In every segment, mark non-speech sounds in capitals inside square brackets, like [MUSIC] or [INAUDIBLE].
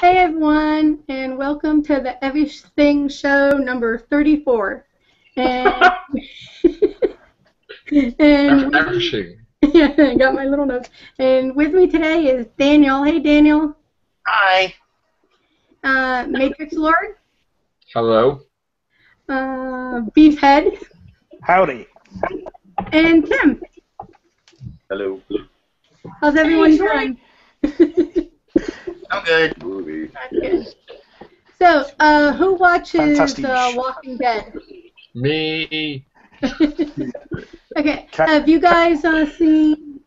Hey everyone, and welcome to the Everything Show number 34. And, [LAUGHS] and Everything. yeah, [LAUGHS] I got my little notes. And with me today is Daniel. Hey Daniel. Hi. Uh, Matrix Lord. Hello. Uh, Beefhead. Howdy. And Tim. Hello. How's everyone doing? [LAUGHS] [LAUGHS] I'm good. movie. Good. So, uh, who watches Fantastic. uh, Walking Dead? Me. [LAUGHS] okay. Ca- Have you guys uh, seen?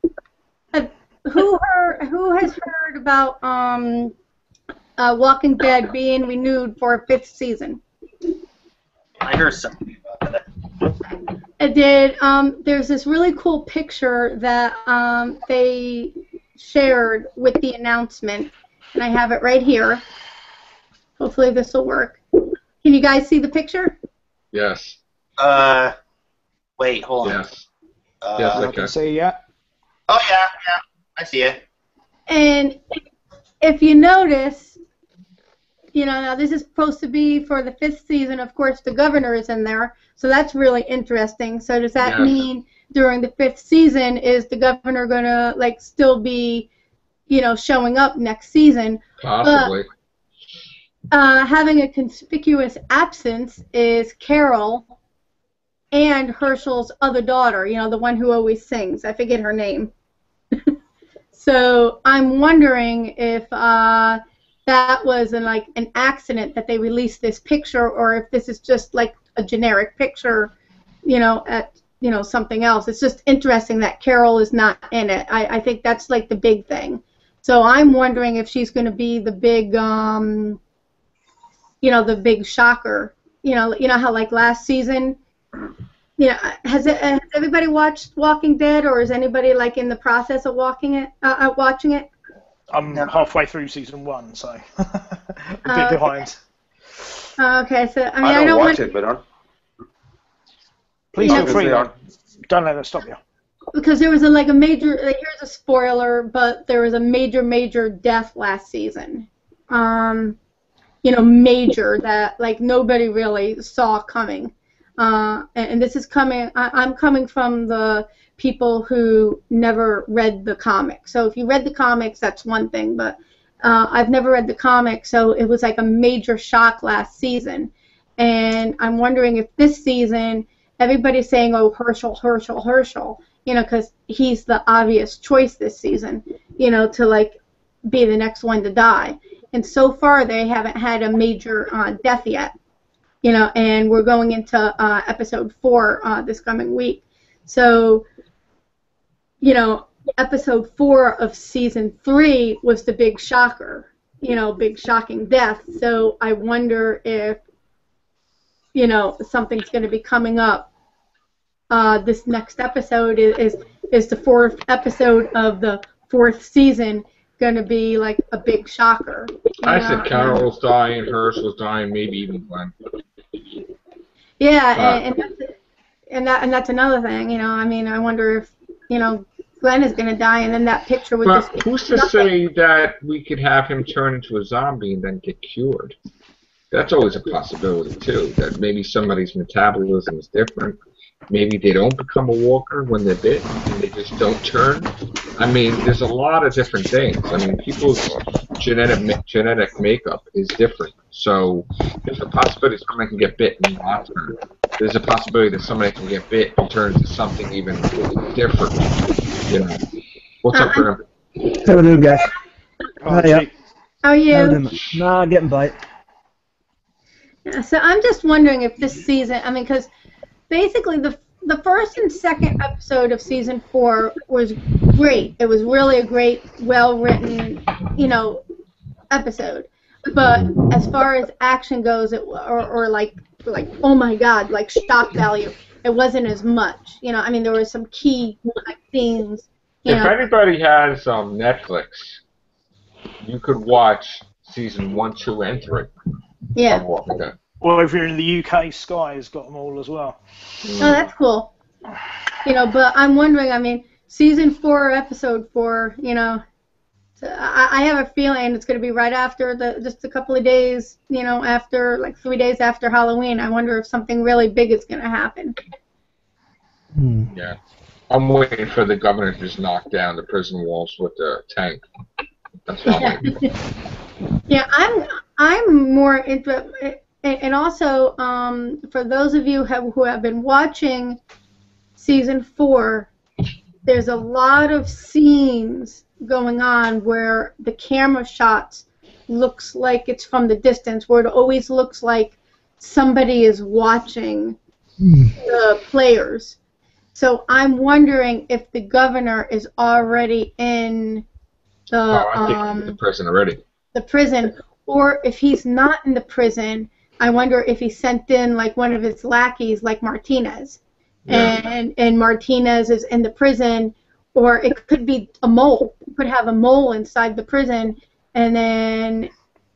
Have, who heard? Who has heard about um, uh, Walking Dead being renewed for a fifth season? I heard something about that. I did. Um, there's this really cool picture that um, they shared with the announcement, and I have it right here. Hopefully, this will work. Can you guys see the picture? Yes. Uh, wait, hold on. Yes. Uh, Yes, I Okay. can see ya. Oh yeah, yeah. I see it. And if you notice, you know, now this is supposed to be for the fifth season. Of course, the governor is in there, so that's really interesting. So does that Yes. mean during the fifth season is the governor gonna like still be, you know, showing up next season? Possibly. Uh, having a conspicuous absence is Carol and Hershel's other daughter. You know, the one who always sings. I forget her name. [LAUGHS] so I'm wondering if uh, that was an, like an accident that they released this picture, or if this is just like a generic picture, you know, at you know something else. It's just interesting that Carol is not in it. I, I think that's like the big thing. So I'm wondering if she's going to be the big, um, you know, the big shocker. You know, you know how like last season, you know, has it has everybody watched Walking Dead, or is anybody like in the process of walking it, uh, uh, watching it? I'm No. halfway through season one, so [LAUGHS] a bit Oh, okay. behind. Uh, okay, so I mean, I I don't, don't, watch want it, but I'm Please Yeah. feel free. Don't let that stop you. because there was a like a major. Like, here's a spoiler, but there was a major, major death last season. Um, you know, major that like nobody really saw coming. Uh, and, and this is coming. I, I'm coming from the people who never read the comics. So if you read the comics, that's one thing. But uh, I've never read the comics, so it was like a major shock last season. And I'm wondering if this season everybody's saying, "Oh, Hershel, Hershel, Hershel," you know, because he's the obvious choice this season, you know, to like be the next one to die. And so far, they haven't had a major uh, death yet, you know, and we're going into uh, episode four uh, this coming week. So, you know, episode four of season three was the big shocker, you know, big shocking death. So I wonder if, you know, something's going to be coming up. Uh, this next episode is, is is the fourth episode of the fourth season going to be like a big shocker. I know? said Carol's dying, Hershel's dying, maybe even Glenn. Yeah, Uh, and, and that's and that and that's another thing. You know, I mean, I wonder if you know Glenn is going to die, and then that picture would But just who's to nothing. say that we could have him turn into a zombie and then get cured? That's always a possibility too. That maybe somebody's metabolism is different. Maybe they don't become a walker when they're bit, and they just don't turn. I mean, there's a lot of different things. I mean, people's genetic genetic makeup is different. So there's a possibility somebody can get bit and not turn. There's a possibility that somebody can get bit and turn into something even different. You know. What's up, Uh-uh. Graham? How we guys? Oh, Hiya. gee. How are How we you? doing? Nah, getting bite. Yeah, So I'm just wondering if this season, I mean, because basically the the first and second episode of season four was great. It was really a great, well written, you know, episode. But as far as action goes, it or, or like like oh my god, like shock value, it wasn't as much. You know, I mean, there were some key like, themes. If know, anybody has um, Netflix, you could watch season one, two, and three yeah. Walking Dead. Well, if you're in the UK, Sky has got them all as well. Oh, that's cool. You know, but I'm wondering. I mean, season four, episode four. You know, I, I have a feeling it's going to be right after the just a couple of days, you know, after like three days after Halloween. I wonder if something really big is going to happen. Hmm. Yeah. I'm waiting for the governor to just knock down the prison walls with the tank. That's what I'm waiting for. Yeah, I'm I'm more into and and also um, for those of you have, who have been watching season four, there's a lot of scenes going on where the camera shots looks like it's from the distance, where it always looks like somebody is watching Hmm. the players. So I'm wondering if the governor is already in the Oh, I think he's the um, prison already. the prison, or if he's not in the prison, I wonder if he sent in like one of his lackeys, like Martinez, Yeah. and and Martinez is in the prison, or it could be a mole. You could have a mole inside the prison, and then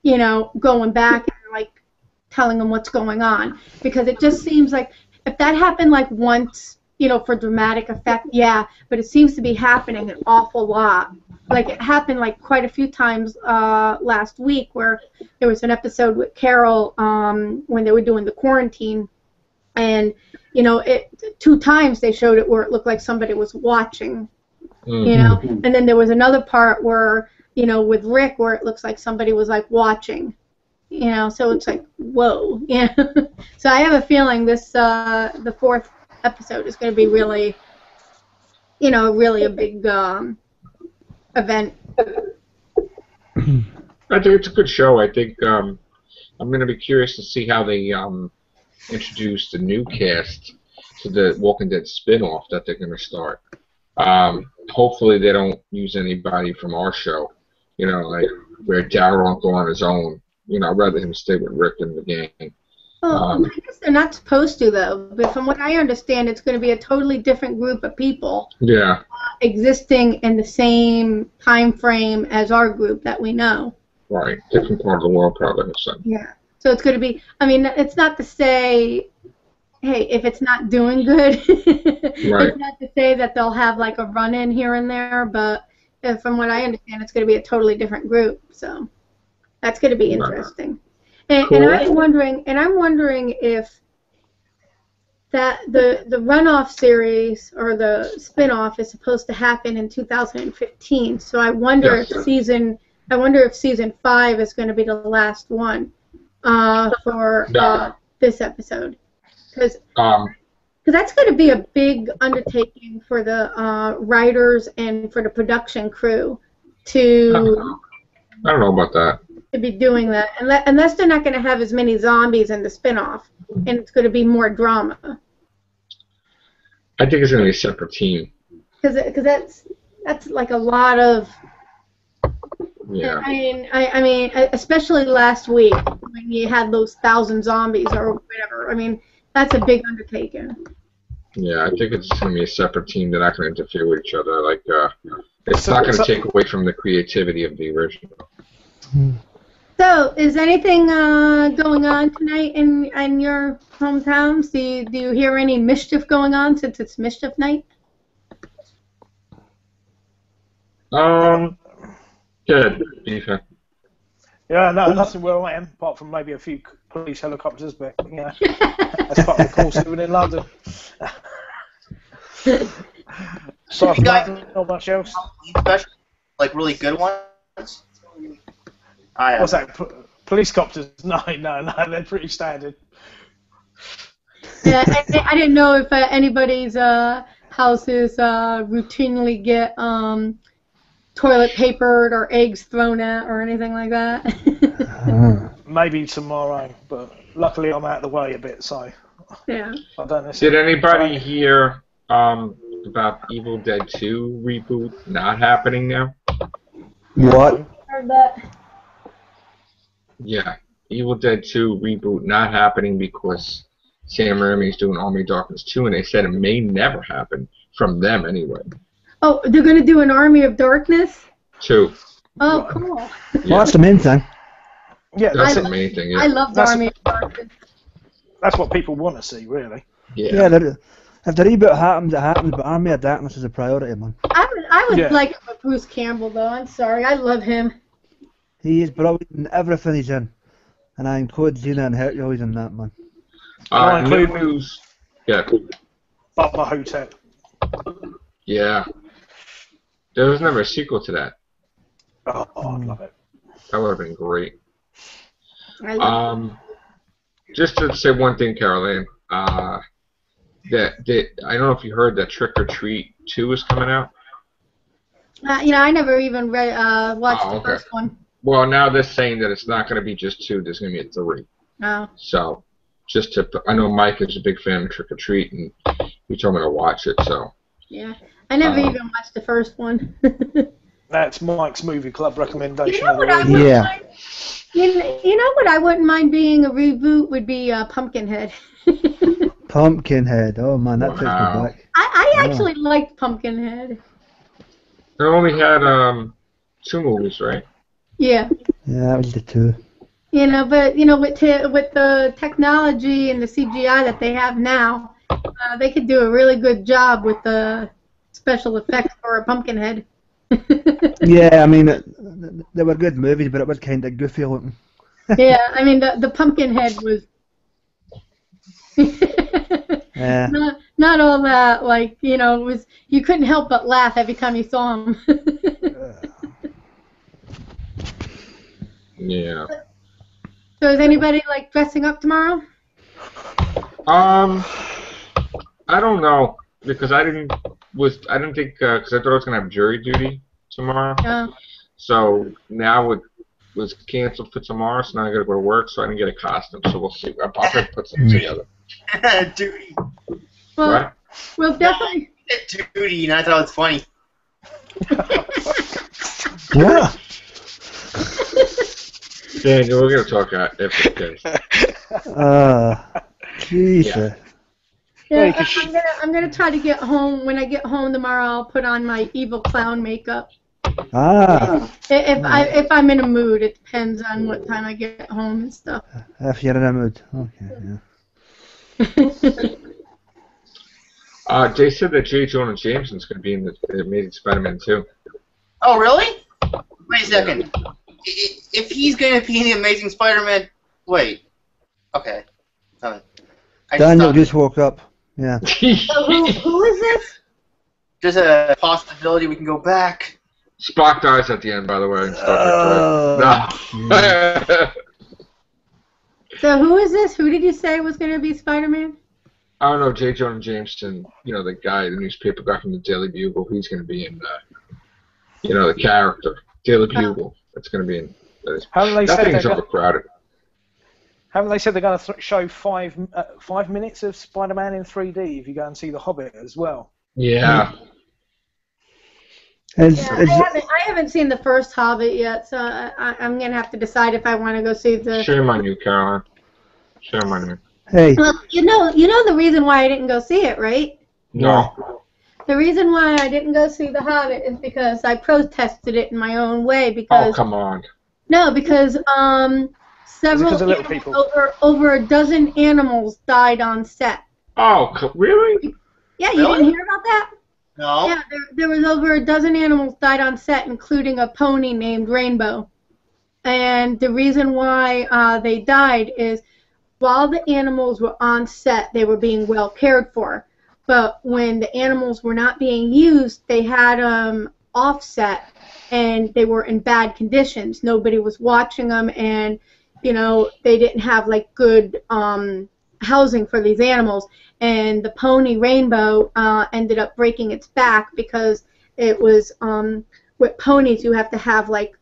you know going back and like telling them what's going on, because it just seems like if that happened like once, you know, for dramatic effect, yeah, but it seems to be happening an awful lot like it happened like quite a few times uh, last week where there was an episode with Carol um, when they were doing the quarantine, and you know it two times they showed it where it looked like somebody was watching, Mm. you know, and then there was another part where you know with Rick where it looks like somebody was like watching, you know, so it's like whoa, [LAUGHS] yeah. so I have a feeling this uh, the fourth episode is going to be really, you know, really a big. Um, event. I think it's a good show. I think um, I'm going to be curious to see how they um, introduce the new cast to the Walking Dead spin-off that they're going to start. Um, hopefully, they don't use anybody from our show. You know, like where Daryl won't go on his own. You know, I'd rather him stay with Rick and the gang. Well, Um, I guess they're not supposed to though. But from what I understand, it's going to be a totally different group of people Yeah, existing in the same time frame as our group that we know. right. Different part of the world, probably. So. Yeah. So it's going to be. I mean, it's not to say, hey, if it's not doing good, [LAUGHS] Right. it's not to say that they'll have like a run-in here and there. But uh, from what I understand, it's going to be a totally different group. So that's going to be interesting. And, and Cool. I'm wondering, and I'm wondering if that the the runoff series or the spin-off is supposed to happen in 2015. So I wonder Yes. if season I wonder if season five is going to be the last one uh, for No. uh, this episode, because Um, that's going to be a big undertaking for the uh, writers and for the production crew to I don't know about that. To be doing that, unless, unless they're not going to have as many zombies in the spin-off, and it's going to be more drama. I think it's going to be a separate team. Because that's that's like a lot of. Yeah. I mean, I, I mean, especially last week when you had those thousand zombies or whatever. I mean, that's a big undertaking. Yeah, I think it's going to be a separate team. They're not going to interfere with each other. Like, uh, it's So- not going to so- take away from the creativity of the original. So, is anything uh, going on tonight in in your hometowns? Do you, do you hear any mischief going on since it's mischief night? Um, good. Ethan. Yeah, no, nothing where I am, apart from maybe a few police helicopters, but yeah, [LAUGHS] that's part of the course living in London. [LAUGHS] Aside from that, not much else. Special, like really good ones. I What's that? P- police copters? [LAUGHS] No, no, no, they're pretty standard. Yeah, I, I didn't know if uh, anybody's uh, houses uh, routinely get um, toilet papered or eggs thrown at or anything like that. [LAUGHS] Maybe tomorrow, but luckily I'm out of the way a bit, so yeah. I don't know. Did anybody hear um, about Evil Dead 2 reboot not happening now? What? Heard that. Yeah. Evil Dead 2 reboot not happening because Sam Raimi's doing Army of Darkness 2, and they said it may never happen from them anyway. Oh, they're gonna do an Army of Darkness. 2. Oh, cool. Well, that's the main thing. Yeah, That's that's, the main thing. I love the That's- Army of Darkness. that's what people want to see, really. Yeah. Yeah, if the reboot happens, it happens, but Army of Darkness is a priority, man. I would, I would Yeah. like it with Bruce Campbell though. I'm sorry, I love him. He is brilliant in everything he's in. And I include Xena and Hercules in that, man. Uh, Oh, new include- news. Yeah, Bubba Ho-Tep. yeah. There was never a sequel to that. Oh, I'd love it. That would have been great. I love Um, just to say one thing, Caroline. Uh, that, that I don't know if you heard that Trick 'r Treat Two is coming out. Uh, you know, I never even read, uh, watched Oh, the first one. Well, now they're saying that it's not going to be just two. There's going to be a three. Oh, So, just to, I know Mike is a big fan of Trick 'r Treat, and he told me to watch it. So, yeah. I never Um, even watched the first one. [LAUGHS] That's Mike's movie club recommendation you know what I wouldn't Yeah. mind? You, you know what I wouldn't mind being a reboot would be uh, Pumpkinhead. [LAUGHS] Pumpkinhead. Oh man, that takes Wow. me back. I Yeah. Oh. actually liked Pumpkinhead. they only had um two movies, right? Yeah. Yeah, that was the two. You know, but you know, with te- with the technology and the CGI that they have now, uh, they could do a really good job with the special effects for a Pumpkinhead. [LAUGHS] Yeah, I mean, it, they were good movies, but it was kind of goofy looking. [LAUGHS] yeah, I mean the the Pumpkinhead was. [LAUGHS] Yeah. not, not all that like you know it was you couldn't help but laugh every time you saw him. Yeah. so is anybody like dressing up tomorrow? Um, I don't know because I didn't was I didn't think because I thought I was gonna have jury duty tomorrow. No. So now it was canceled for tomorrow, so now I gotta go to work, so I didn't get a costume. So we'll see. I'll probably put something [LAUGHS] together. [LAUGHS] Duty. Well, Right? well, definitely. Duty, and I thought it was funny. [LAUGHS] What? Daniel, we're gonna talk about after the case. Uh, Jesus. Yeah, you I, I'm, gonna I'm gonna try to get home. When I get home tomorrow, I'll put on my evil clown makeup. Ah, If I if I'm in a mood, it depends on what time I get home and stuff. if you're in a mood. Okay, yeah. [LAUGHS] Uh, they said that J. Jonah Jameson's gonna be in the, the Amazing Spider-Man 2. Oh, really? Wait a second. I- i- If he's going to be in the Amazing Spider-Man, wait. Okay. Uh, I Daniel thought- just woke up. Yeah. [LAUGHS] So who who is this? There's a possibility we can go back. Spock dies at the end, by the way. and stuff Oh. No. [LAUGHS] So who is this? Who did you say was gonna be Spider-Man? I don't know, J. Jonah Jameson, you know, the guy, the newspaper guy from the Daily Bugle, he's going to be in, uh, you know, the character, Daily Bugle. That's going to be in. That, is, Haven't they that said thing's they're overcrowded. Haven't they said they're going to th- show five uh, five minutes of Spider-Man in 3D if you go and see The Hobbit as well? Yeah. Is, Yeah, I haven't I haven't seen the first Hobbit yet, so I, I, I'm gonna have to decide if I want to go see the. Shame on you, Caroline. Shame on you. hey, Well, you know, you know the reason why I didn't go see it, right? No. The reason why I didn't go see The Hobbit is because I protested it in my own way because. Oh, because come on. No, because um several because animals- people? over over a dozen animals died on set. Oh, really? Yeah, you Really? didn't hear about that? No? Yeah, there, there was over a dozen animals died on set, including a pony named Rainbow. And the reason why uh, they died is while the animals were on set, they were being well cared for. But when the animals were not being used, they had them offset and they were in bad conditions. Nobody was watching them, and you know they didn't have like good um, housing for these animals. And the pony Rainbow uh, ended up breaking its back because it was um, with ponies you have to have like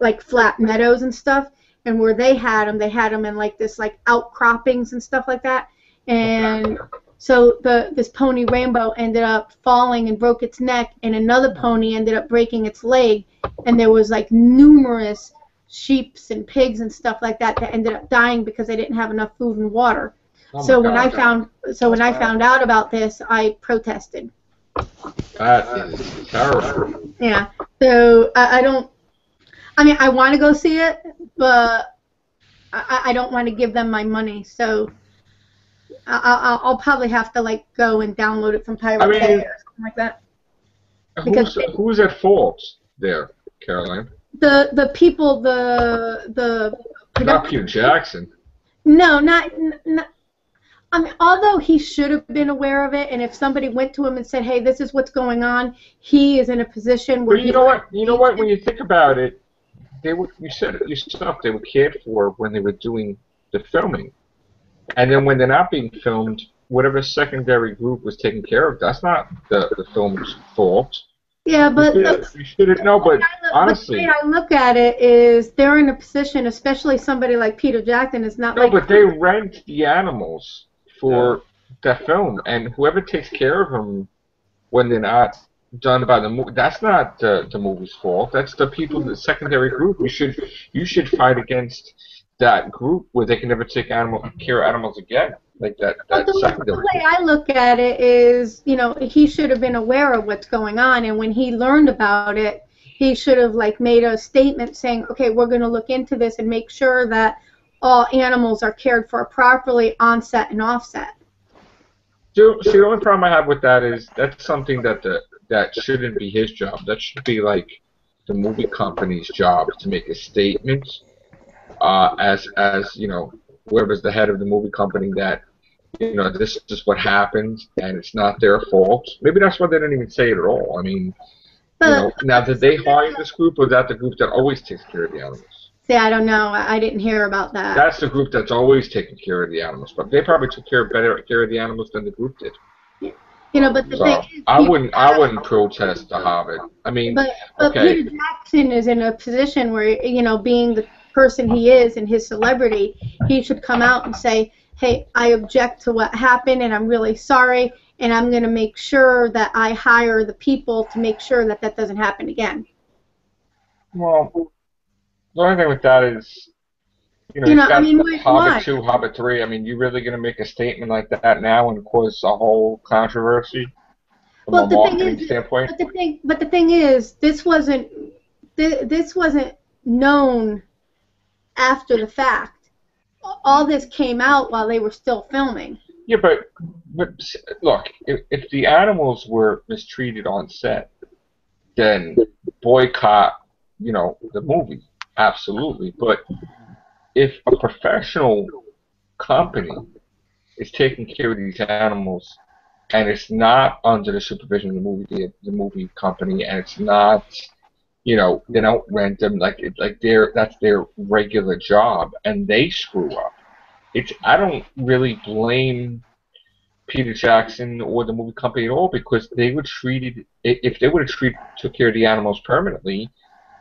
like flat meadows and stuff, and where they had them, they had them in like this like outcroppings and stuff like that, and so the this pony Rainbow ended up falling and broke its neck, and another pony ended up breaking its leg, and there was like numerous sheeps and pigs and stuff like that that ended up dying because they didn't have enough food and water. Oh so when I God. found so when I bad. found out about this, I protested. That is terrible. Yeah. So I, I don't. I mean, I want to go see it, but I, I don't want to give them my money. So I, I, I'll probably have to like go and download it from Pirate I mean- Bay or something like that. Because Who's, who's at fault there, Caroline? the the people the the Not Peter Jackson. No, not, not. I mean, although he should have been aware of it, and if somebody went to him and said, "Hey, this is what's going on," he is in a position where But you know what? You know what? When you think about it, they were. You said it yourself. They were cared for when they were doing the filming, and then when they're not being filmed, whatever secondary group was taking care of, that's not the the film's fault. Yeah, but you should, you should no, but honestly, the way I look at it is they're in a position, especially somebody like Peter Jackson is not no, like. but they rent the animals for the film, and whoever takes care of them when they're not done by the movie, that's not the, the movie's fault. That's the people, the secondary group. You should you should fight against that group where they can never take animal care of animals again, like that that the, secondary. the way I look at it is, you know, he should have been aware of what's going on, and when he learned about it, he should have like made a statement saying, "Okay, we're going to look into this and make sure that all animals are cared for properly on set and off set." So, the only problem I have with that is that's something that the that shouldn't be his job. That should be like the movie company's job to make a statement, uh, as as you know, whoever's the head of the movie company that you know this is what happened and it's not their fault. Maybe that's why they didn't even say it at all. I mean, you know, now did they hire this group or is that the group that always takes care of the animals? see, I don't know. I I didn't hear about that. That's the group that's always taking care of the animals, but they probably took care better care of the animals than the group did. You know, but the So thing is, I wouldn't I wouldn't protest the Hobbit. I mean, But but Okay. Peter Jackson is in a position where you know, being the person he is and his celebrity, he should come out and say, "Hey, I object to what happened, and I'm really sorry, and I'm going to make sure that I hire the people to make sure that that doesn't happen again." well, the only thing with that is, you know, You know, I mean, why- Hobbit why? two, Hobbit three. I mean, you really gonna make a statement like that now and cause a whole controversy from Well, a the thing marketing is- standpoint? But the thing, but the thing is, this wasn't thi- this wasn't known after the fact. All this came out while they were still filming. Yeah, but but look, if, if the animals were mistreated on set, then boycott, you know, the movie, absolutely. But if a professional company is taking care of these animals and it's not under the supervision of the movie the, the movie company and it's not you know they don't rent them like it, like their that's their regular job and they screw up it's I don't really blame Peter Jackson or the movie company at all because they were treated if they would have treated took care of the animals permanently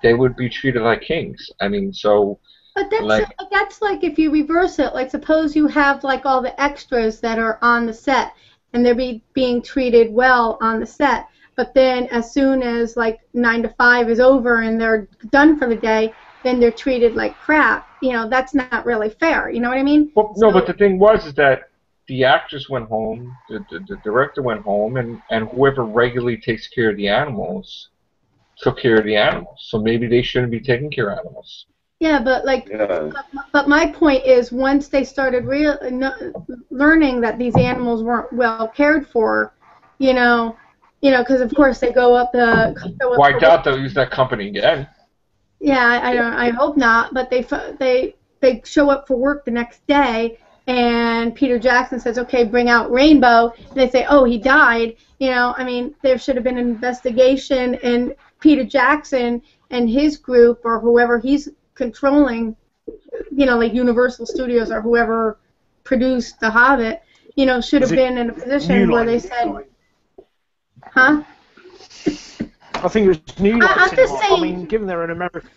they would be treated like kings I mean so But that's Like- uh, that's like if you reverse it. Like suppose you have like all the extras that are on the set and they're be, being treated well on the set. But then as soon as like nine to five is over and they're done for the day, then they're treated like crap. You know that's not really fair. You know what I mean? Well, no, but the thing was is that the actress went home, the, the, the director went home, and, and whoever regularly takes care of the animals took care of the animals. So maybe they shouldn't be taking care of animals. Yeah, but like Yeah. But, but my point is, once they started real, no, learning that these animals weren't well cared for, you know, you know, because of course they go up the. Go up Well, I the- doubt they'll use that company again. Yeah, I, I don't. I hope not. But they f- they they show up for work the next day, and Peter Jackson says, "Okay, bring out Rainbow." And they say, "Oh, he died." You know, I mean, there should have been an investigation, and Peter Jackson and his group or whoever he's controlling, you know, like Universal Studios or whoever produced The Hobbit, you know, should have been in a position New where Line? they said, "Huh." I think it was New Line. I- I'm just Cinema. saying- I mean, given they're an American.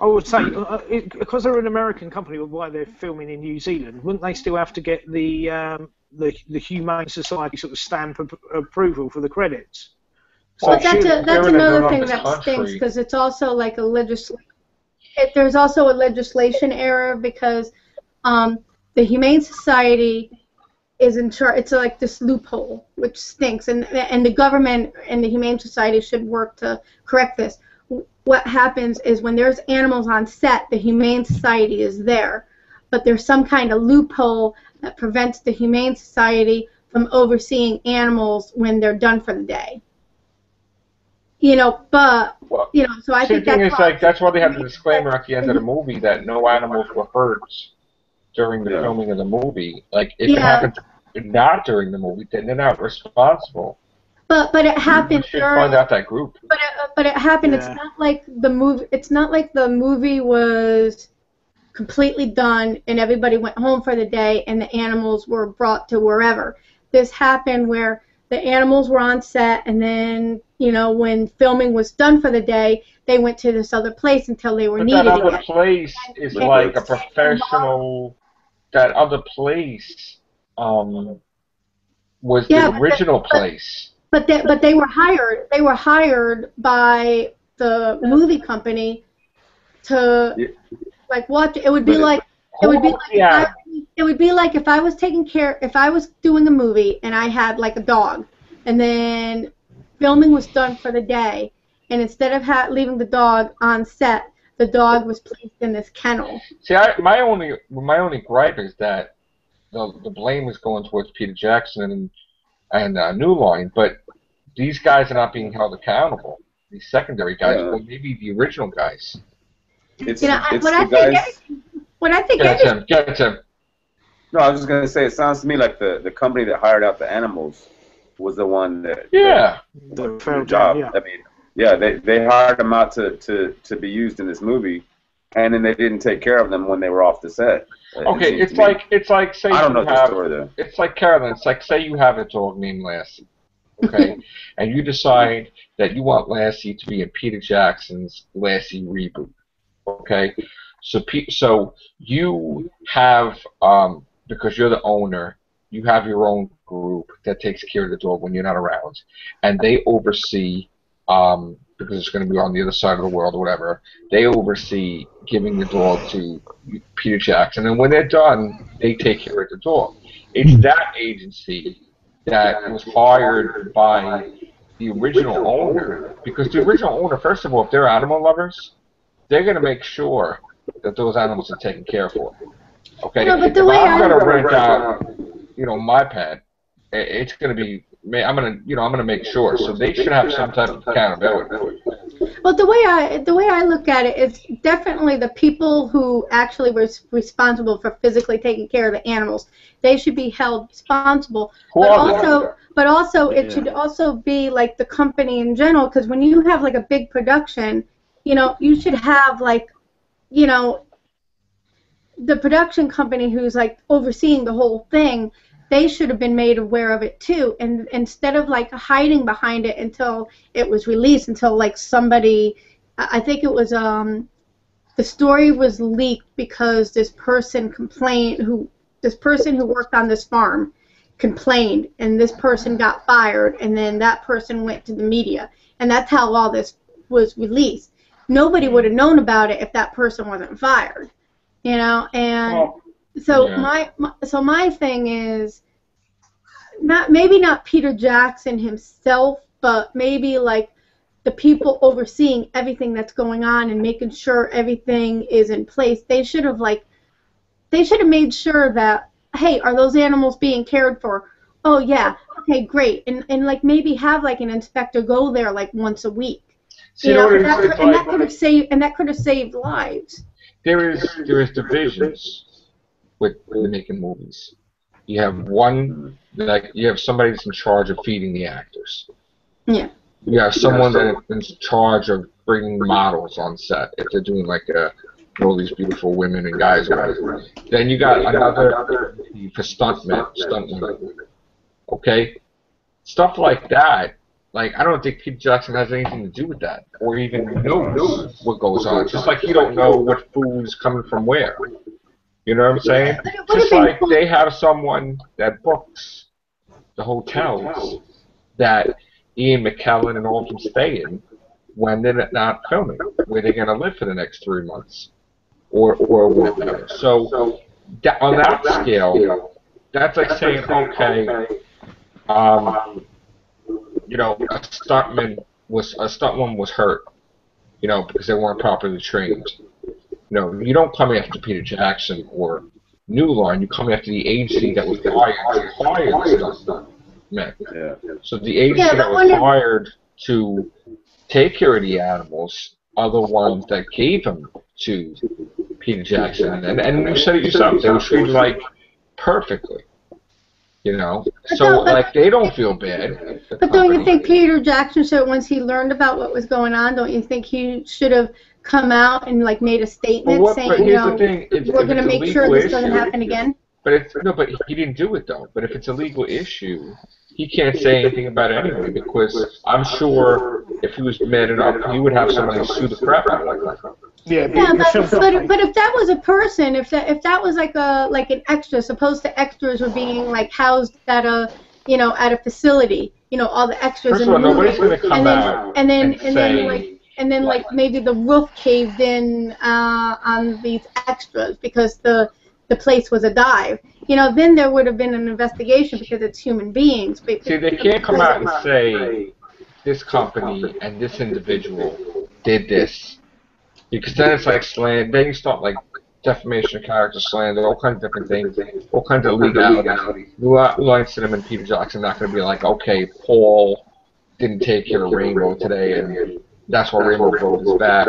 I would say, uh, it, because they're an American company, why they're filming in New Zealand, wouldn't they still have to get the um, the, the Humane Society sort of stamp of approval for the credits? Well, But that's, a, that's another another thing that stinks because it's also like a legislation. There's also a legislation error because um, the Humane Society is in charge. It's like this loophole which stinks, and and the government and the Humane Society should work to correct this. What happens is when there's animals on set, the Humane Society is there, but there's some kind of loophole that prevents the Humane Society from overseeing animals when they're done for the day. You know, but Well, you know, so I think thing that's is, like, that's why they have the disclaimer at the end of the movie that no animals were hurt during the Yeah. filming of the movie. Like, if it Yeah. happened not during the movie, then they're not responsible. but but it You happened should during find out that group. But it, uh, but it happened. It's not like the movie. It's not like the movie was completely done and everybody went home for the day and the animals were brought to wherever. This happened where the animals were on set and then you know when filming was done for the day, they went to this other place until they were But needed that other again. place is And- like a professional. That other place um, was Yeah, the original but- place. But they but they were hired. They were hired by the movie company to Yeah. like watch. It would be But like it would be like if yeah. I, it would be like if I was taking care if I was doing a movie and I had like a dog and then filming was done for the day and instead of ha- leaving the dog on set the dog was placed in this kennel See, I, my only my only gripe is that the the blame is going towards Peter Jackson and and uh, New Line, but these guys are not being held accountable. These secondary guys, Yeah. or maybe the original guys. It's, you know I, it's what the I think guys. what I think Get him, get him. No, I was just gonna say. It sounds to me like the, the company that hired out the animals was the one that. Yeah, that The did the job. job, yeah. I mean, yeah, they they hired them out to, to, to be used in this movie, and then they didn't take care of them when they were off the set. It Okay, it's like it's like say I don't know the have story though. it's like Carolyn. It's like say you have a dog named Lassie, okay, [LAUGHS] and you decide that you want Lassie to be in Peter Jackson's Lassie reboot, okay. So so you have um because you're the owner, you have your own group that takes care of the dog when you're not around, and they oversee um because it's going to be on the other side of the world or whatever. They oversee giving the dog to Peter Jackson, and when they're done, they take care of the dog. It's that agency that was hired by the original owner, because the original owner, first of all, if they're animal lovers, they're going to make sure that those animals are taken care of. Okay, No, but the if way I'm going to rent out, you know, my pet, it's going to be, ma- I'm going to, you know, I'm going to make sure. So they should have some type of accountability. Well, the way I the way I look at it is definitely the people who actually were responsible for physically taking care of the animals. They should be held responsible. Who But are they? also, but also, it Yeah. should also be like the company in general. Because when you have like a big production, you know, you should have like, you know, the production company who's like overseeing the whole thing. They should have been made aware of it too, and instead of like hiding behind it until it was released, until like somebody, I think it was um, the story was leaked because this person complained who this person who worked on this farm complained and this person got fired and then that person went to the media and that's how all this was released. Nobody would have known about it if that person wasn't fired you know and Well, so yeah. my, my so my thing is not maybe not Peter Jackson himself, but maybe like the people overseeing everything that's going on and making sure everything is in place. They should have like they should have made sure that hey, are those animals being cared for? Oh yeah, okay, great, and and like maybe have like an inspector go there like once a week. See, You know, and that, could- and that could have saved and that could have saved lives. there is there is divisions with, with making movies. You have one like you have somebody that's in charge of feeding the actors. Yeah. You have someone that's in charge of bringing models on set if they're doing like uh all these beautiful women and guys or whatever. Then you got another for stuntmen, stuntwomen. Okay, stuff like that. Like I don't think Pete Jackson has anything to do with that, or even knows what goes on. Just like you don't know what food is coming from where. You know what I'm saying? It Just like they have someone that books the hotels that Ian McKellen and all of them stay in when they're not filming, where they're going to live for the next three months, or or whatever. So that, on that scale, that's like saying, okay, um, you know, a stuntman was a stuntman was hurt, you know, because they weren't properly trained. You know, you don't come after Peter Jackson or New Line, you come after the agency that was hired to hire this stuff. Man. Yeah. So the agency Yeah, that was wonder- hired to take care of the animals are the ones that gave them to Peter Jackson. And, and you said it yourself, they were treated like perfectly. You know? So, but- like, they don't feel bad. But don't you think Peter Jackson should, once he learned about what was going on, don't you think he should have come out and like made a But statement what, saying, you know, if, we're going to make sure legal this doesn't happen again? But it's no, but he didn't do it though. But if it's a legal issue, he can't say anything about it anyway because I'm sure if he was mad enough, he would have somebody sue the crap out of that. Yeah, but Yeah, but, but, but if that was a person, if that if that was like a like an extra, supposed to extras were being like housed at a you know at a facility, you know all the extras First in of the all, nobody's movie, going to come and then out and then and and say, then like and then like maybe the roof caved in uh, on these extras because the the place was a dive. You know, then there would have been an investigation because it's human beings. But See, they can't come out and say this company and this individual did this, because then it's like slander. Then you start like defamation of character, slander, all kinds of different things, all kinds of legalities. Cinema and Peter Jackson not going to be like, okay, Paul didn't take care of Rainbow today, and that's why Rainbow broke his back,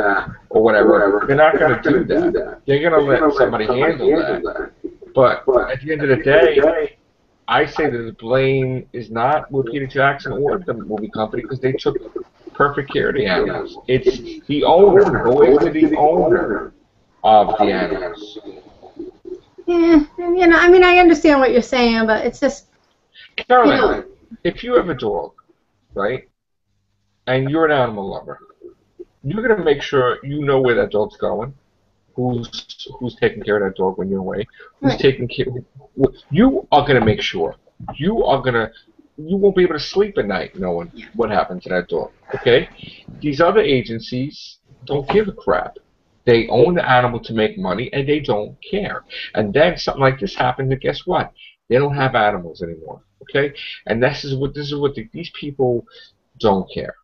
or whatever. They're not going to do that. They're going to let somebody handle that. But at the end of the day, I say that the blame is not with Peter Jackson or the movie company because they took perfect care of the animals. It's the owner. Go after the owner of the animals. yeah, you know, I mean, I understand what you're saying, but it's just Caroline, if you have a dog, right, and you're an animal lover, you're gonna make sure you know where that dog's going, who's who's taking care of that dog when you're away, who's Right. taking care. You are gonna make sure. You are gonna. You won't be able to sleep at night knowing what happened to that dog. Okay? These other agencies don't give a crap. They own the animal to make money, and they don't care. And then something like this happens, and guess what? They don't have animals anymore. Okay? And this is what this is what the, these people don't care.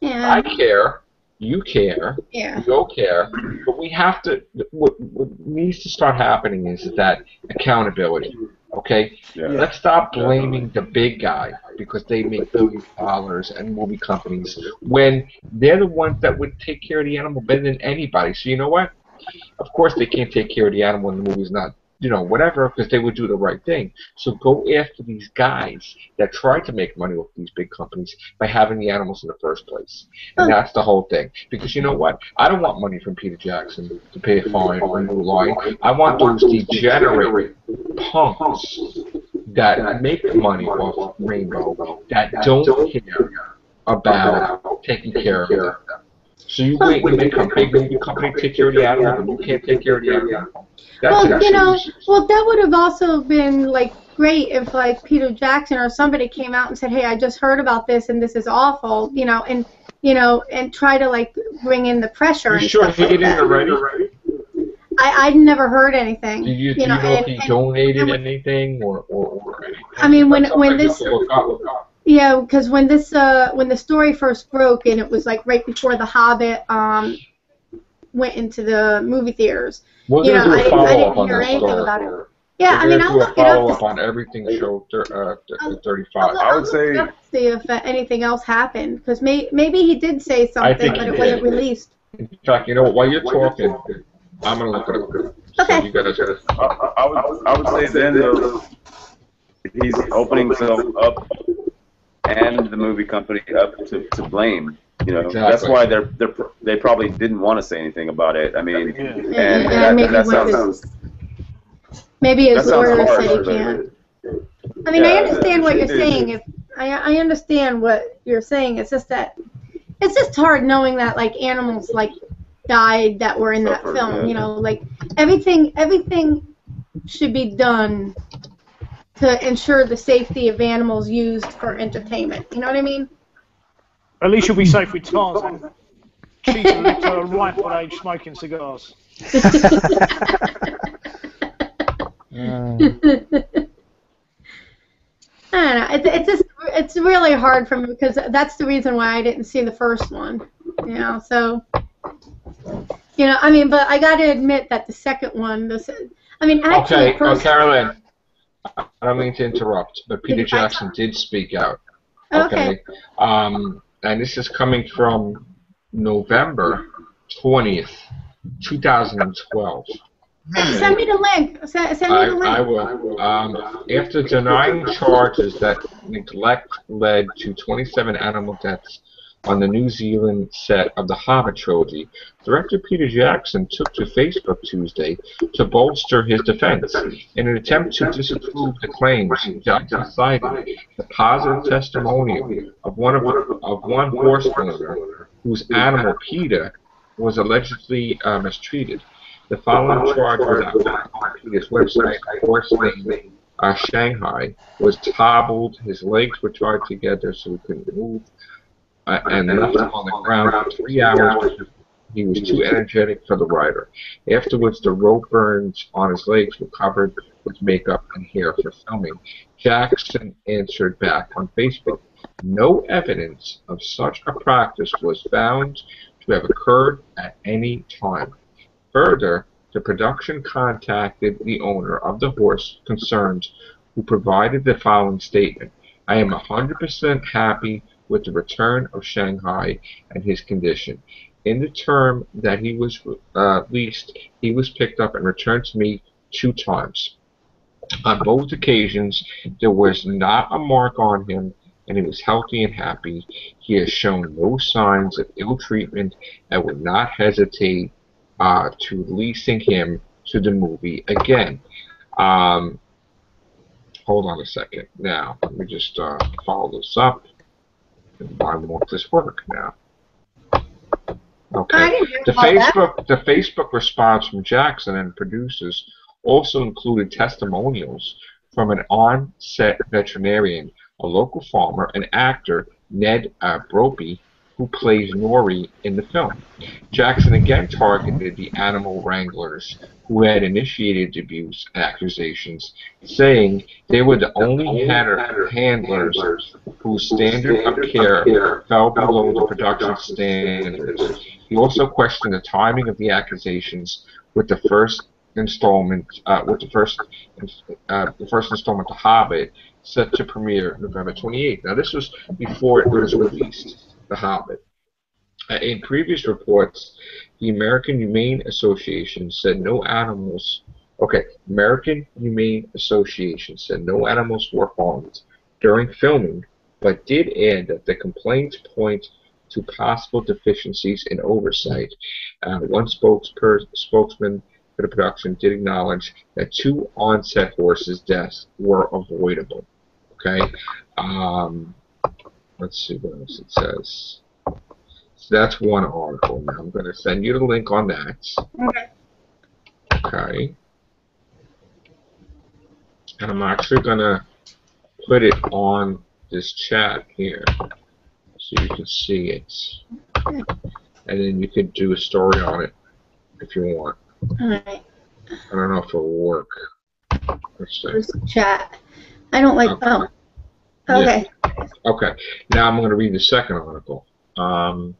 Yeah, I care. You care. yeah. We don't care. But we have to. What, what needs to start happening is that accountability. Okay. Yeah. Let's stop blaming the big guy because they make billions of dollars and movie companies when they're the ones that would take care of the animal better than anybody. So you know what? Of course they can't take care of the animal when the movie's not, you know, whatever, because they would do the right thing. So go after these guys that try to make money with these big companies by having the animals in the first place. And that's the whole thing. Because you know what? I don't want money from Peter Jackson to pay a fine for a new line. I want those degenerate punks that make money off Rainbow that don't care about taking care of. So you wait and make a big movie company take care of the animal, and you can't take care of the animal. That's Well, you know, well, that would have also been like great if like Peter Jackson or somebody came out and said, "Hey, I just heard about this and this is awful," you know, and you know, and try to like bring in the pressure You and sure stuff he like didn't that. already? I I never heard anything. Do you, do you know, know and- if he and- donated and- anything or, or, or anything? I mean, when- when something this- to look up. Yeah, because when this uh when the story first broke and it was like right before The Hobbit um went into the movie theaters. We're you gonna know, do I- a I follow didn't up on hear this anything story. about it. Yeah, I mean, I'll do a look it follow up. up on everything show uh, th- I'll- 35. I'll, I I'll would look say- it up to see if uh, anything else happened because may, maybe he did say something, but he it wasn't released. In fact, you know what? While you're talking, I'm gonna look it up. Okay. So you guys gotta. I, I would, I would say then though, he's opening himself up and the movie company up to, to blame. You know, that's why they're they're they probably didn't want to say anything about it. I mean, Yeah. and, And- and that, maybe that went sounds Maybe that his sounds said he can't. I mean, I understand what you're it is. saying. If I, I understand what you're saying. It's just that it's just hard knowing that like animals like died that were in that film. yeah. You know, like everything everything should be done to ensure the safety of animals used for entertainment. You know what I mean? At least you'll be safe with Tarzan. Cheeta licked her ripe age smoking cigars. Uh, [LAUGHS] I don't know. It's, it's just it's really hard for me because that's the reason why I didn't see the first one. You know, so you know, I mean, but I got to admit that the second one, this, I mean, actually, Okay, pers- Carolyn. I don't mean to interrupt, but Peter Jackson did speak out. okay. Um, and this is coming from November 20th, 2012. Send me the link. Send, send me I, the link. I will. Um, after denying charges that neglect led to 27 animal deaths on the New Zealand set of the Hobbit trilogy, director Peter Jackson took to Facebook Tuesday to bolster his defense. In an attempt to disprove the claims, Jackson cited the positive testimonial of one of, of one horse owner whose animal PETA was allegedly uh, mistreated. The following charge was on PETA's website. Horse named uh, Shanghai was hobbled, his legs were tied together so he couldn't move, uh, and left him on the ground for three hours. He was too energetic for the rider. Afterwards, the rope burns on his legs were covered with makeup and hair for filming. Jackson answered back on Facebook. No evidence of such a practice was found to have occurred at any time. Further, the production contacted the owner of the horse concerned, who provided the following statement. I am 100% happy with the return of Shanghai and his condition. In the term that he was uh, leased, he was picked up and returned to me two times. On both occasions, there was not a mark on him, and he was healthy and happy. He has shown no signs of ill treatment and would not hesitate uh, to leasing him to the movie again. Um, hold on a second. Now, let me just uh, follow this up. Why won't this work now? Okay. The. Facebook the Facebook response from Jackson and producers also included testimonials from an on-set veterinarian, a local farmer, and actor Jed uh, Brophy, who plays Nori in the film. Jackson again targeted the animal wranglers who had initiated the abuse accusations, saying they were the only handlers whose standard of care fell below the production standards. He also questioned the timing of the accusations with the first installment, uh, with the first, uh, the first installment, The Hobbit, set to premiere November 28th. Now, this was before it was released, The Hobbit. In previous reports, the American Humane Association said no animals. Okay, American Humane Association said no animals were harmed during filming, but did add that the complaints point to possible deficiencies in oversight. Uh, one spokesman for the production did acknowledge that two on-set horses' deaths were avoidable. Okay, um, let's see what else it says. So that's one article. Now I'm going to send you the link on that. Okay. Okay. And I'm actually going to put it on this chat here so you can see it. And then you could do a story on it if you want. All right. I don't know if it'll work. Let's. Chat. I don't like. Oh. Yeah. Okay. Okay. Now I'm going to read the second article. Um,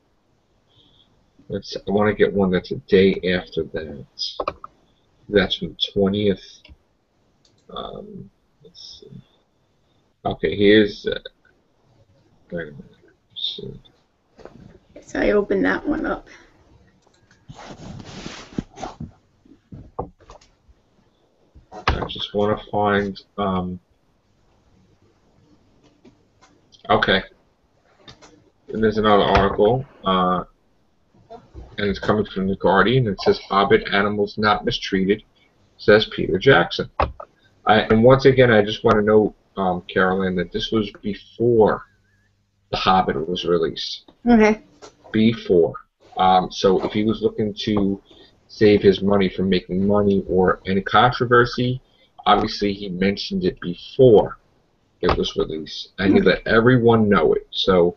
let's. I want to get one that's a day after that. That's from the 20th. Um, let's see. Okay, here's. Uh, wait a minute. Let's see. So I opened that one up. I just want to find. Um, okay. And there's another article, uh, and it's coming from the Guardian. It says Hobbit animals not mistreated, says Peter Jackson. I, and once again, I just want to note, um, Carolyn, that this was before The Hobbit was released. Okay. Before. Um, so if he was looking to save his money from making money or any controversy, obviously he mentioned it before it was released, and he let everyone know it. So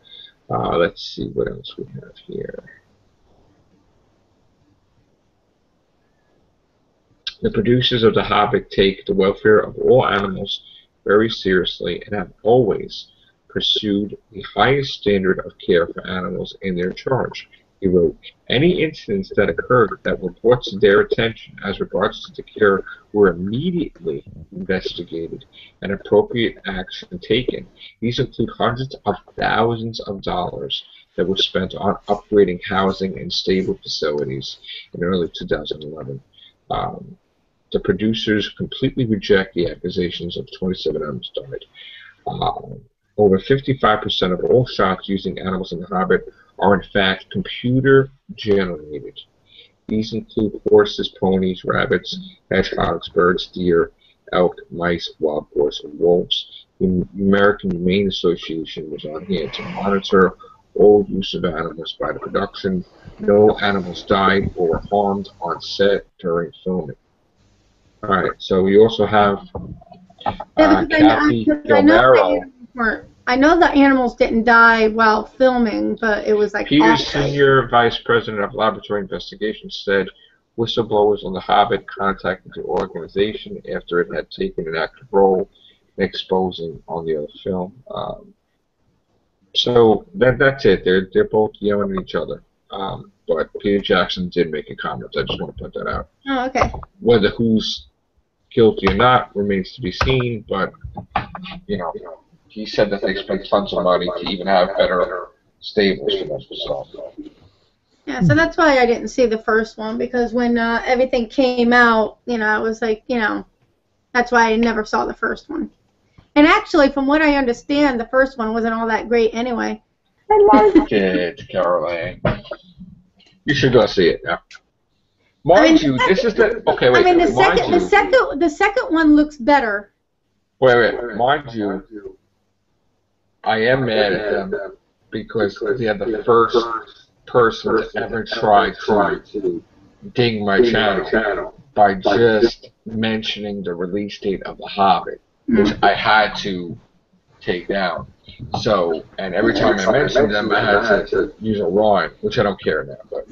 uh, let's see what else we have here. The producers of The Hobbit take the welfare of all animals very seriously and have always pursued the highest standard of care for animals in their charge. He wrote, Any incidents that occurred that were brought to their attention as regards to the cure were immediately investigated and appropriate action taken. These include hundreds of thousands of dollars that were spent on upgrading housing and stable facilities in early 2011. Um, the producers completely reject the accusations of 27 animals died. Uh, over 55% of all shots using animals in the Hobbit are in fact computer generated. These include horses, ponies, rabbits, hedgehogs, birds, deer, elk, mice, wild boars, and wolves. The American Humane Association was on hand to monitor all use of animals by the production. No animals died or were harmed on set during filming. Alright, so we also have uh, Yeah, Kathy I, I know Guillermo. I know the animals didn't die while filming, but it was like PETA. Senior Vice President of Laboratory Investigations, said whistleblowers on The Hobbit contacted the organization after it had taken an active role in exposing on the other film. Um, so that that's it. They're they're both yelling at each other. Um, but Peter Jackson did make a comment. I just want to point that out. Oh, okay. Whether who's guilty or not remains to be seen. But you know, he said that they spent tons of money to even have better stables for them. So. Yeah, so that's why I didn't see the first one because when uh, everything came out, you know, I was like, you know, that's why I never saw the first one. And actually, from what I understand, the first one wasn't all that great anyway. I like it, [LAUGHS] Caroline. You should go see it now. Mind I mean, you, this is the okay. I mean, the second, you, the second, the second one looks better. wait, wait, mind you, I am mad at them because they're the first person to ever try to ding my channel by just mentioning the release date of The Hobbit, mm-hmm. which I had to take down. So, and every time I mentioned them, I had to use a rhyme, which I don't care now. But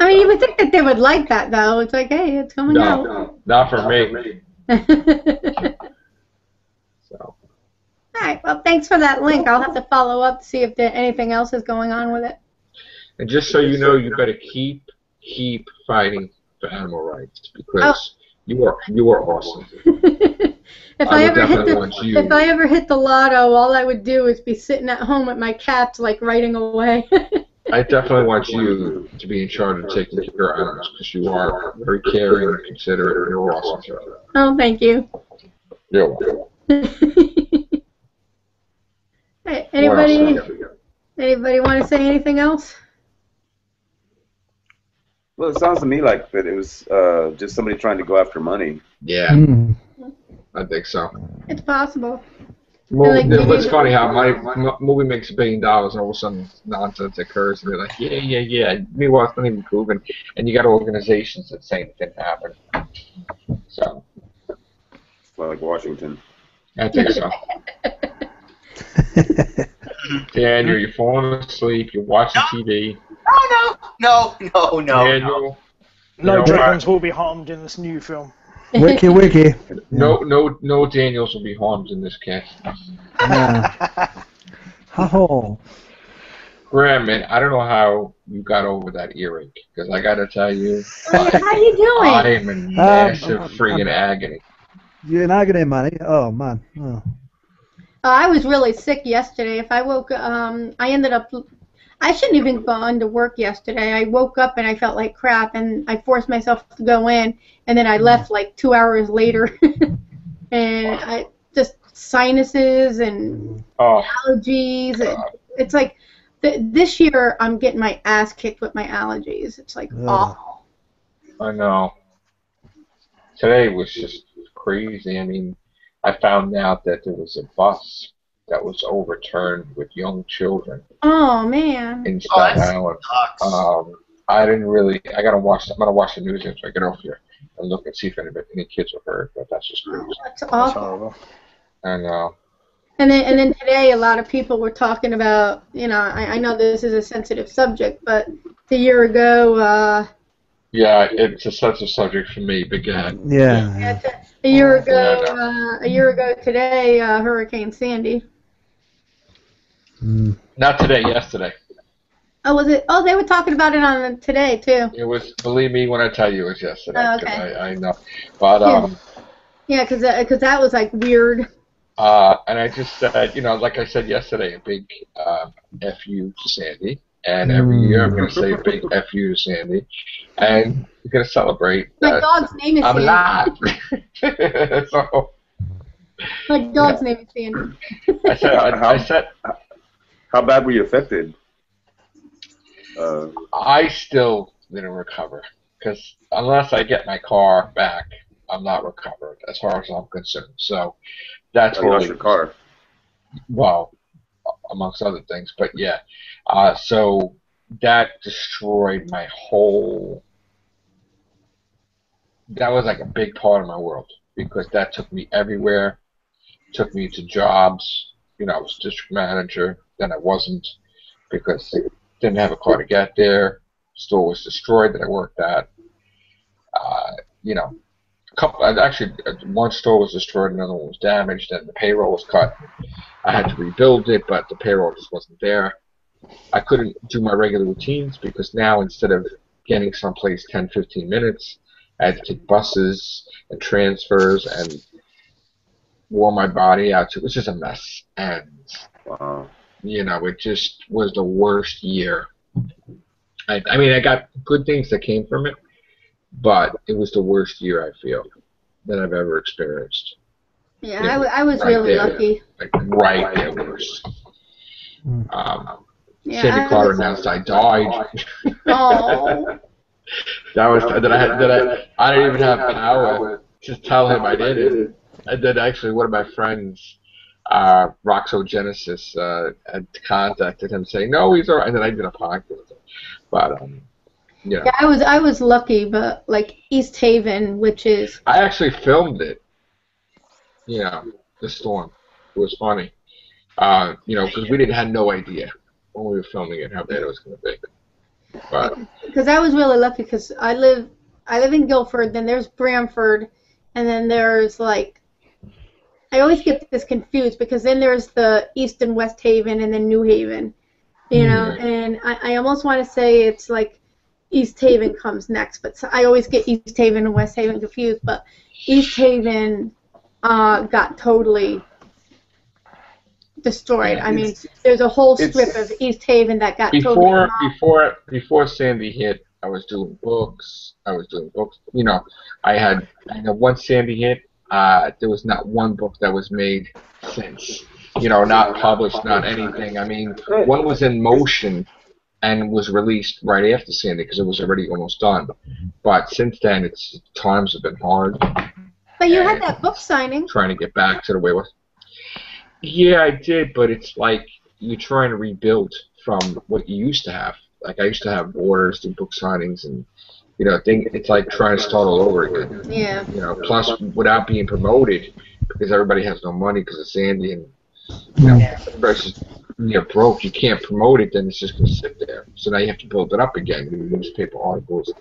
I mean, you would think that they would like that, though. It's like, hey, it's coming out. no, not for me. [LAUGHS] So, All right. Well, thanks for that link. I'll have to follow up to see if there anything else is going on with it. and just so you know, you better keep keep fighting for animal rights because oh. you are you are awesome. [LAUGHS] if I I, ever hit the you- if I ever hit the lotto, all I would do is be sitting at home with my cats, like writing away. [LAUGHS] I definitely want you to be in charge of taking care of animals because you are very caring and considerate and you're awesome. Oh, thank you. You're welcome. [LAUGHS] hey, What else anybody anybody want to say anything else? Well, it sounds to me like that it was uh, just somebody trying to go after money. Yeah, Mm. I think so. It's possible. Movie, like maybe- it's funny how my m- movie makes a billion dollars and all of a sudden nonsense occurs and they're like, yeah, yeah, yeah. Meanwhile, it's not even proven. And you got organizations that say it didn't happen. So, Like Washington. I think so. [LAUGHS] [LAUGHS] Daniel, you're falling asleep. You're watching TV. Oh no, no, no, no, no. Daniel, No You know dragons will be harmed in this new film. Wiki wiki. no, no, no Daniels will be harmed in this case. Yeah. Oh. Graham, man, I don't know how you got over that earache because I got to tell you, How you doing? I am in um, massive freaking agony. You're in agony, Manny? Oh man. Oh. Uh, I was really sick yesterday. If I woke, um, I ended up. I shouldn't even gone to work yesterday. I woke up and I felt like crap, and I forced myself to go in, and then I left like two hours later, [LAUGHS] and I just sinuses and Oh, allergies. And it's like th- this year I'm getting my ass kicked with my allergies. It's like Ugh. awful. I know. Today was just crazy. I mean, I found out that there was a bus that was overturned with young children Oh man. in Oh, Staten that's- Island. Um, I didn't really. I gotta watch. I'm gonna watch the news after I get off here and look and see if anybody, any kids were hurt. But that's just crazy. That's That's awful. horrible. And uh, And then, and then today, a lot of people were talking about, you know, I, I know this is a sensitive subject, but a year ago, uh, yeah, it's a sensitive subject for me. But go. Yeah. yeah. a year ago, uh, a year ago today, uh, Hurricane Sandy. Mm. Not today. Yesterday. Oh, was it? Oh, they were talking about it on today too. It was, believe me when I tell you, it was yesterday. Oh, 'cause okay. I, I know, but um, Yeah, because because that was like weird. uh, and I just said, you know, like I said yesterday, a big uh, fu to Sandy, and every year I'm going to say a big fu to Sandy, and we're going to celebrate. My that dog's name is I'm Sandy. alive. [LAUGHS] so My dog's name is Sandy. I said, I, I said, How bad were you affected? Uh, I still didn't recover because unless I get my car back, I'm not recovered as far as I'm concerned. So that's I lost your car. well, amongst other things. But yeah, uh, so that destroyed my whole. That was like a big part of my world because that took me everywhere, took me to jobs. You know, I was district manager, then I wasn't because I didn't have a car to get there. Store was destroyed that I worked at. Uh, you know, couple. Actually, uh, one store was destroyed, another one was damaged, and the payroll was cut. I had to rebuild it, but the payroll just wasn't there. I couldn't do my regular routines because now instead of getting someplace 10, 15 minutes, I had to take buses and transfers and wore my body out. So it was just a mess. And, Wow. you know, it just was the worst year. I, I mean, I got good things that came from it, but it was the worst year I feel that I've ever experienced. Yeah, I, wa- I was Right really there. lucky. Like right there worst. Mm. Um, Yeah, Sandy I announced I died. [LAUGHS] Oh, [LAUGHS] That was that I had that I I didn't even have power to tell him I did it. And then actually one of my friends, uh, Roxo Genesis, uh, had contacted him saying, "No, he's alright." And then I did a podcast. But um, yeah, yeah, I was I was lucky, but like East Haven, which is I actually filmed it. You know, the storm. It was funny. Uh, you know, because we didn't had no idea when we were filming it how bad it was going to be. But because I was really lucky because I live I live in Guilford, then there's Branford, and then there's like I always get this confused because then there's the East and West Haven and then New Haven, you know, Mhm. and I, I almost want to say it's like East Haven comes next, but so I always get East Haven and West Haven confused, but East Haven uh, got totally destroyed. I mean, there's a whole strip of East Haven that got totally before demolished. before before Sandy hit, I was doing books. I was doing books. You know, I had I know once Sandy hit, uh, there was not one book that was made since. You know, not published, not anything. I mean, one was in motion and was released right after Sandy because it was already almost done. But since then, it's times have been hard But you had that book signing. trying to get back to the way it was. Yeah, I did, but it's like you're trying to rebuild from what you used to have. Like I used to have borders, do book signings, and you know, think it's like trying to start all over again. Yeah. You know, plus without being promoted because everybody has no money because of Sandy and you know, everybody's just you know, broke. You can't promote it, then it's just gonna sit there. So now you have to build it up again. Newspaper articles,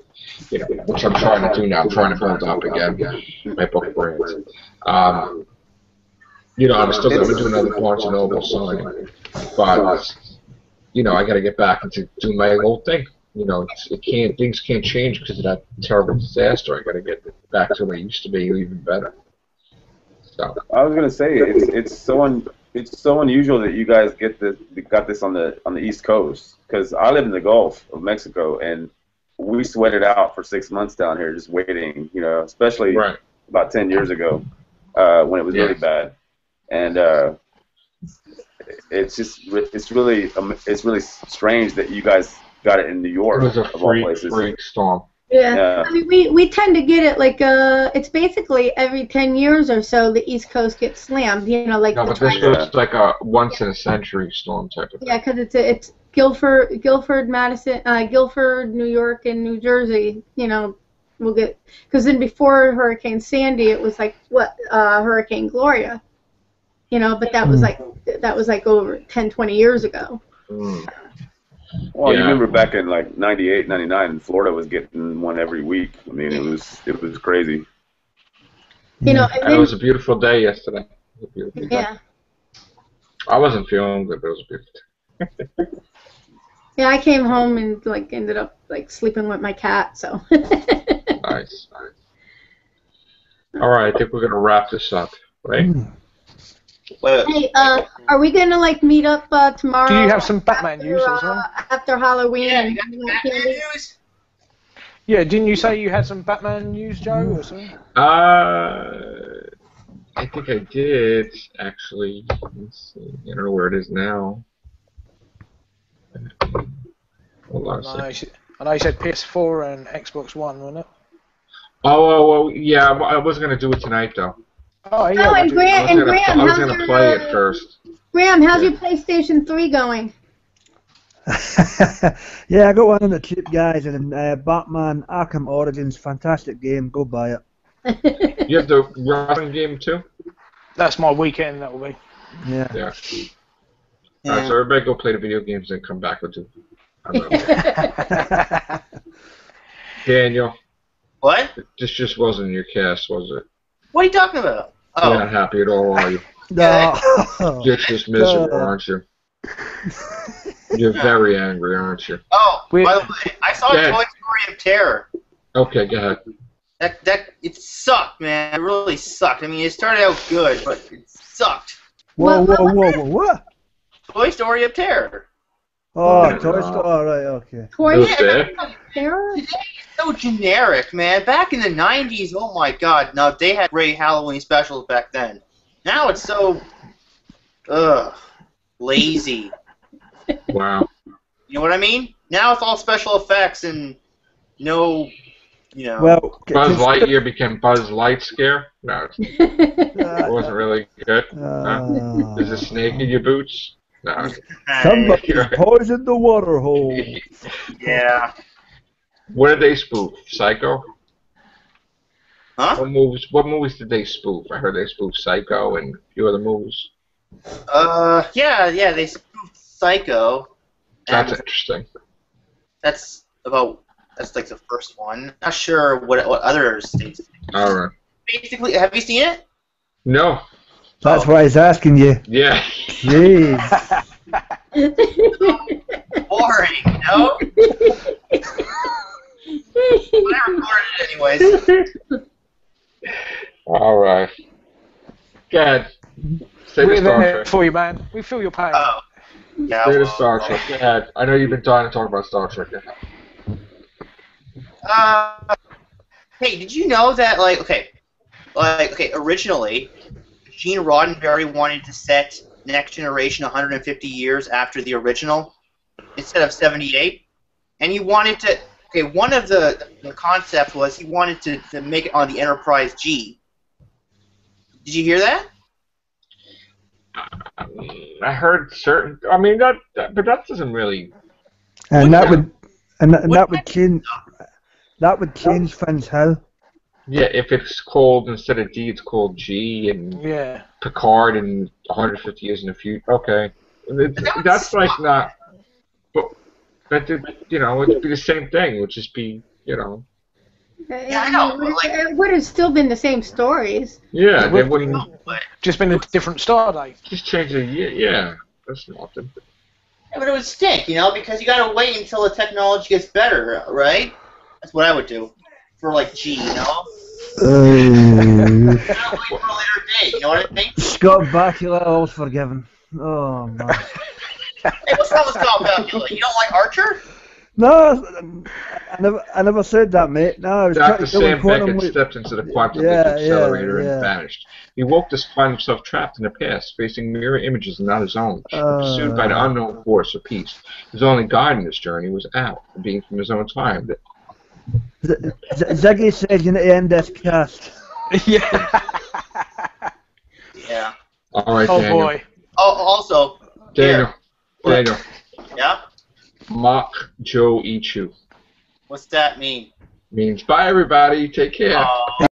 you know, which I'm trying to do now. I'm trying to build up again my book brand. Um, you know, I'm still going to do another Barnes and Noble signing, but you know, I got to get back into doing my old thing. You know, it can't things can't change because of that terrible disaster. I got to get back to where it used to be, even better. So I was gonna say it's it's so un, it's so unusual that you guys get the got this on the on the East Coast because I live in the Gulf of Mexico and we sweated out for six months down here just waiting. You know, especially right, about ten years ago uh, when it was really bad, and uh, it's just it's really um, it's really strange that you guys got it in New York. it was a of all freak places. freak storm. Yeah. Yeah. I mean, we, we tend to get it like uh, it's basically every ten years or so the East Coast gets slammed. You know, like No, the but this tri- was like a once in a century storm type of thing. yeah, because it's it's Guilford, Guilford, Madison, uh, Guilford, New York, and New Jersey. You know, we'll get because then before Hurricane Sandy, it was like what uh, Hurricane Gloria. You know, but that was Hmm. like that was like over 10, 20 years ago. Mm. Well, you remember back in like 98, 99, Florida was getting one every week. I mean, it was it was crazy. You know, and And it was a beautiful day yesterday. It was a beautiful day. yeah. I wasn't feeling good, but it was a beautiful. [LAUGHS] Yeah, I came home and like ended up like sleeping with my cat. So. [LAUGHS] Nice. All right, I think we're gonna wrap this up, right? Wait, hey, uh, are we gonna like meet up uh, tomorrow? Do you have some Batman after, news as well? uh, after Halloween? yeah, you got Batman news? Yeah, didn't you say you had some Batman news, Joe, or something? Uh, I think I did actually. Let's see. I don't know where it is now. Hold on a I know, second. said, I know you said PS4 and Xbox One, wasn't it? Oh, oh, well, yeah. I I wasn't gonna do it tonight though. Oh, yeah. Oh, and do. I Grant, and gonna, Graham, how's your play uh, it first. Graham, how's your PlayStation 3 going? [LAUGHS] yeah, I got one of the cheap guys, and uh, Batman Arkham Origins, fantastic game. Go buy it. [LAUGHS] You have the wrestling game too. That's my weekend, that will be. Yeah. Yeah. Yeah. Alright, so everybody go play the video games and come back with the. I don't know. [LAUGHS] Daniel, What? this just wasn't your cast, was it? What are you talking about? You're Oh, not happy at all, are you? [LAUGHS] No. [LAUGHS] You're just miserable, No. aren't you? [LAUGHS] You're very angry, aren't you? oh. We- By the way, I saw Yeah. Toy Story of Terror. Okay, go ahead. That that it sucked, man. It really sucked. I mean, it started out good, but it sucked. whoa, What- whoa, what whoa, whoa, what? Toy Story of Terror. Oh, oh Yeah. Toy Story. All right, okay. Toy Story of Terror? So generic, man. Back in the '90s, oh my God! Now they had great Halloween specials back then. Now it's so, ugh, lazy. [LAUGHS] Wow. You know what I mean? Now it's all special effects and no, you know. Well, Buzz Lightyear became Buzz Light Scare? No, [LAUGHS] it wasn't really good. uh, There's a snake in your boots? No. Somebody poisoned the water hole. [LAUGHS] yeah. What did they spoof? Psycho? Huh? What movies? What movies did they spoof? I heard they spoofed Psycho and a few other movies. Uh, yeah, yeah. They spoofed Psycho. That's interesting. that's about. That's like the first one. Not sure what what other states. All right. Basically, have you seen it? No. That's why he's asking you. Yeah. Jeez. [LAUGHS] Boring, no. [LAUGHS] But I recorded anyways. All right. Go ahead. We're Star there Trek. for you, man. We feel your pain. Oh. Yeah. Say the well, Star Trek. Go ahead. I know you've been dying to talk about Star Trek. Go. Uh, hey, did you know that like okay, like okay, originally, Gene Roddenberry wanted to set Next Generation 150 years after the original instead of 78, and he wanted to. Okay, one of the the concepts was he wanted to, to make it on the Enterprise G. Did you hear that? Uh, I heard certain. I mean that, that but that doesn't really. And that would, and that, and that Wouldn't would change. That would change things how? Yeah, if it's called instead of D, it's called G, and Yeah. Picard in 150 years in the future. Okay, that's like not. But but it, you know, it'd be the same thing. It would just be you know. Yeah, I know, It would- like- it would have still been the same stories. Yeah, they would- wouldn't No, Just been a different star date. just change the year. Yeah, that's nothing. Yeah, but it would stink, you know, because you gotta wait until the technology gets better, right? That's what I would do for like G, you know. Uh, [LAUGHS] You gotta wait for a later date. You know what I mean? Scott Bakula, all's forgiven. Oh man. [LAUGHS] Hey, what's wrong with Scott Bakula? You don't like Archer? No, I never, I never said that, mate. No, I was trying Dr. to kill him Sam quantum Beckett leap. stepped into the quantum Yeah, leap yeah, accelerator yeah. and vanished. He woke to find himself trapped in the past, facing mirror images and not his own, pursued by the Uh. unknown force of peace. His only guide in this journey was out, a being from his own time. That Z- Z- Ziggy said you need to end this cast. [LAUGHS] yeah. Yeah. all right, Oh Daniel. boy. Oh, also, Daniel. Here. Yeah. Mock Joe Ichu What's that mean? means bye, everybody. Take care. Oh,